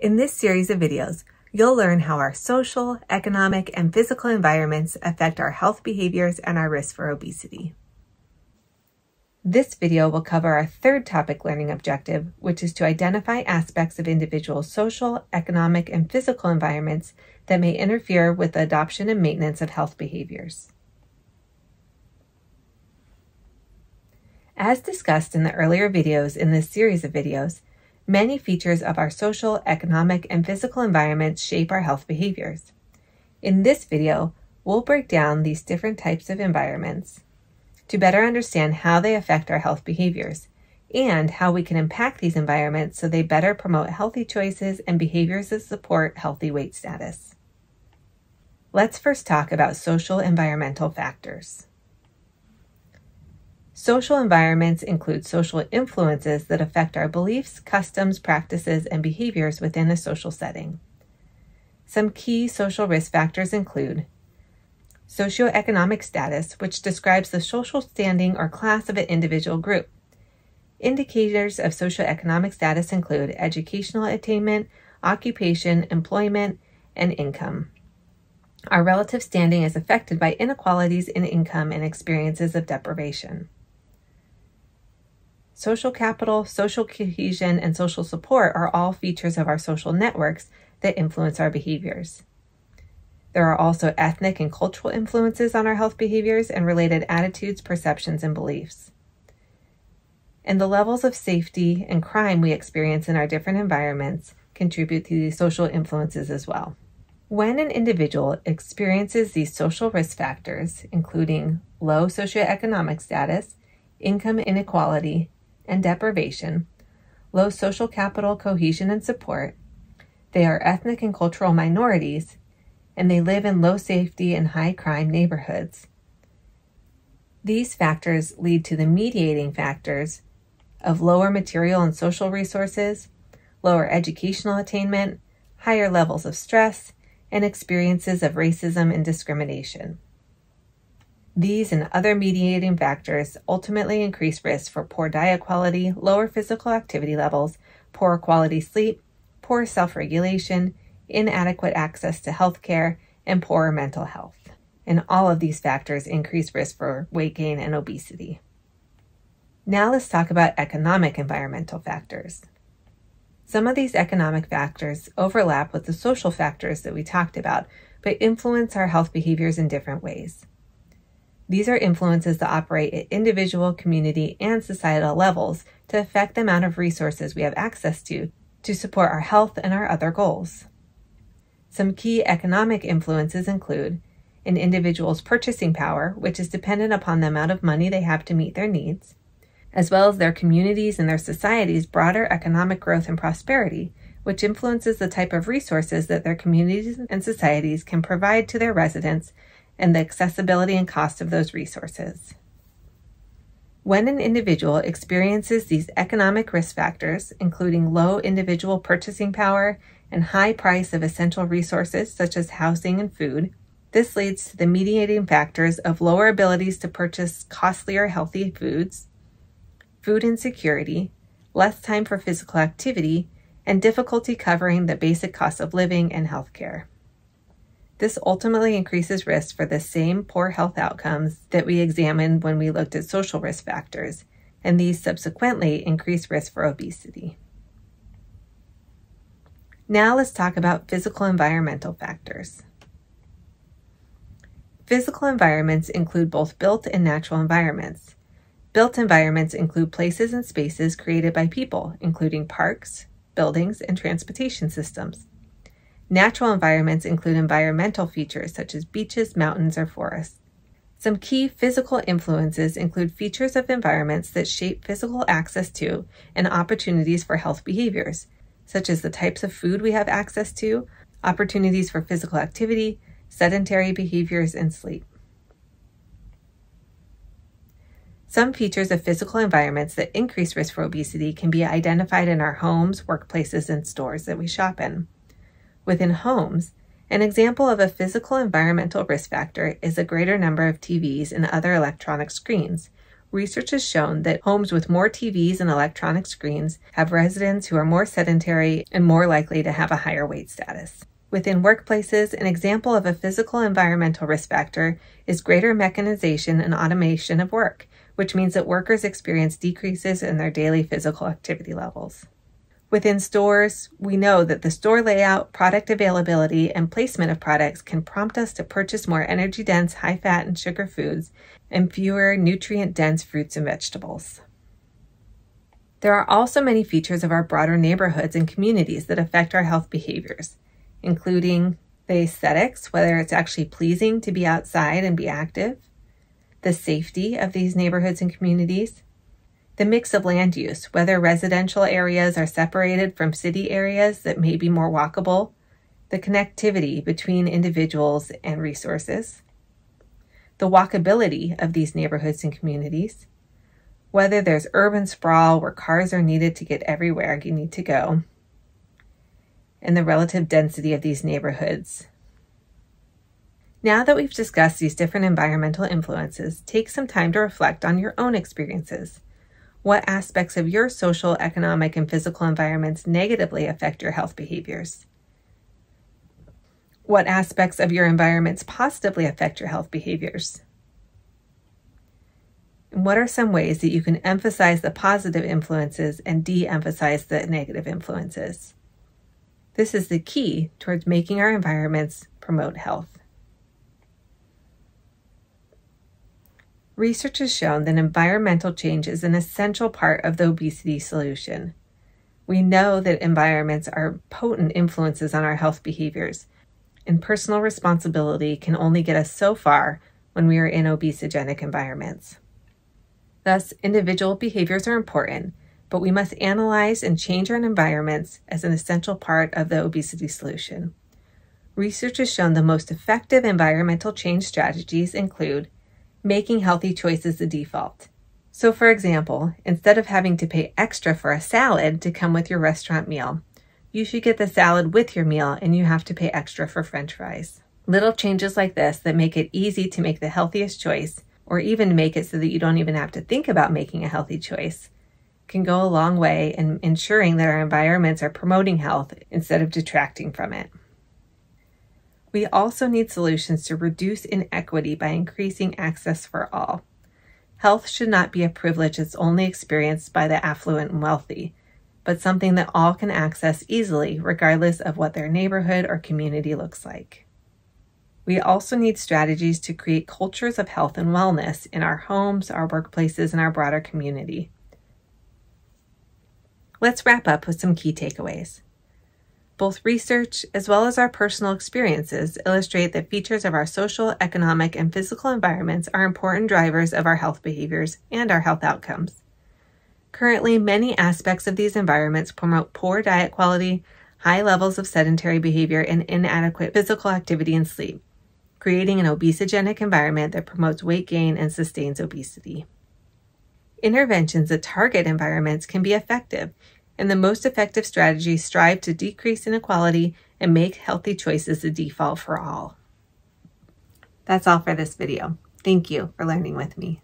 In this series of videos, you'll learn how our social, economic, and physical environments affect our health behaviors and our risk for obesity. This video will cover our third topic learning objective, which is to identify aspects of individuals' social, economic, and physical environments that may interfere with the adoption and maintenance of health behaviors. As discussed in the earlier videos in this series of videos, Many features of our social, economic, and physical environments shape our health behaviors. In this video, we'll break down these different types of environments to better understand how they affect our health behaviors and how we can impact these environments so they better promote healthy choices and behaviors that support healthy weight status. Let's first talk about social environmental factors. Social environments include social influences that affect our beliefs, customs, practices, and behaviors within a social setting. Some key social risk factors include socioeconomic status, which describes the social standing or class of an individual group. Indicators of socioeconomic status include educational attainment, occupation, employment, and income. Our relative standing is affected by inequalities in income and experiences of deprivation. Social capital, social cohesion, and social support are all features of our social networks that influence our behaviors. There are also ethnic and cultural influences on our health behaviors and related attitudes, perceptions, and beliefs. And the levels of safety and crime we experience in our different environments contribute to these social influences as well. When an individual experiences these social risk factors, including low socioeconomic status, income inequality, and deprivation, low social capital, cohesion, and support. They are ethnic and cultural minorities, and they live in low safety and high crime neighborhoods. These factors lead to the mediating factors of lower material and social resources, lower educational attainment, higher levels of stress, and experiences of racism and discrimination. These and other mediating factors ultimately increase risk for poor diet quality, lower physical activity levels, poor quality sleep, poor self regulation, inadequate access to health care, and poor mental health. And all of these factors increase risk for weight gain and obesity. Now let's talk about economic environmental factors. Some of these economic factors overlap with the social factors that we talked about, but influence our health behaviors in different ways. These are influences that operate at individual, community, and societal levels to affect the amount of resources we have access to to support our health and our other goals. Some key economic influences include an individual's purchasing power, which is dependent upon the amount of money they have to meet their needs, as well as their communities and their society's broader economic growth and prosperity, which influences the type of resources that their communities and societies can provide to their residents and the accessibility and cost of those resources. When an individual experiences these economic risk factors, including low individual purchasing power and high price of essential resources such as housing and food, this leads to the mediating factors of lower abilities to purchase costlier healthy foods, food insecurity, less time for physical activity, and difficulty covering the basic costs of living and healthcare. This ultimately increases risk for the same poor health outcomes that we examined when we looked at social risk factors, and these subsequently increase risk for obesity. Now let's talk about physical environmental factors. Physical environments include both built and natural environments. Built environments include places and spaces created by people, including parks, buildings, and transportation systems. Natural environments include environmental features such as beaches, mountains, or forests. Some key physical influences include features of environments that shape physical access to and opportunities for health behaviors, such as the types of food we have access to, opportunities for physical activity, sedentary behaviors, and sleep. Some features of physical environments that increase risk for obesity can be identified in our homes, workplaces, and stores that we shop in. Within homes, an example of a physical environmental risk factor is a greater number of TVs and other electronic screens, research has shown that homes with more TVs and electronic screens have residents who are more sedentary and more likely to have a higher weight status. Within workplaces, an example of a physical environmental risk factor is greater mechanization and automation of work, which means that workers experience decreases in their daily physical activity levels. Within stores, we know that the store layout, product availability, and placement of products can prompt us to purchase more energy dense, high fat, and sugar foods and fewer nutrient dense fruits and vegetables. There are also many features of our broader neighborhoods and communities that affect our health behaviors, including the aesthetics, whether it's actually pleasing to be outside and be active, the safety of these neighborhoods and communities, the mix of land use, whether residential areas are separated from city areas that may be more walkable, the connectivity between individuals and resources, the walkability of these neighborhoods and communities, whether there's urban sprawl where cars are needed to get everywhere you need to go, and the relative density of these neighborhoods. Now that we've discussed these different environmental influences, take some time to reflect on your own experiences. What aspects of your social, economic, and physical environments negatively affect your health behaviors? What aspects of your environments positively affect your health behaviors? And what are some ways that you can emphasize the positive influences and de emphasize the negative influences? This is the key towards making our environments promote health. Research has shown that environmental change is an essential part of the obesity solution. We know that environments are potent influences on our health behaviors, and personal responsibility can only get us so far when we are in obesogenic environments. Thus, individual behaviors are important, but we must analyze and change our environments as an essential part of the obesity solution. Research has shown the most effective environmental change strategies include making healthy choices the default. So, for example, instead of having to pay extra for a salad to come with your restaurant meal, you should get the salad with your meal and you have to pay extra for french fries. Little changes like this that make it easy to make the healthiest choice, or even make it so that you don't even have to think about making a healthy choice, can go a long way in ensuring that our environments are promoting health instead of detracting from it. We also need solutions to reduce inequity by increasing access for all. Health should not be a privilege that's only experienced by the affluent and wealthy, but something that all can access easily, regardless of what their neighborhood or community looks like. We also need strategies to create cultures of health and wellness in our homes, our workplaces, and our broader community. Let's wrap up with some key takeaways. Both research as well as our personal experiences illustrate that features of our social, economic, and physical environments are important drivers of our health behaviors and our health outcomes. Currently, many aspects of these environments promote poor diet quality, high levels of sedentary behavior, and inadequate physical activity and sleep, creating an obesogenic environment that promotes weight gain and sustains obesity. Interventions that target environments can be effective and the most effective strategies strive to decrease inequality and make healthy choices the default for all. That's all for this video. Thank you for learning with me.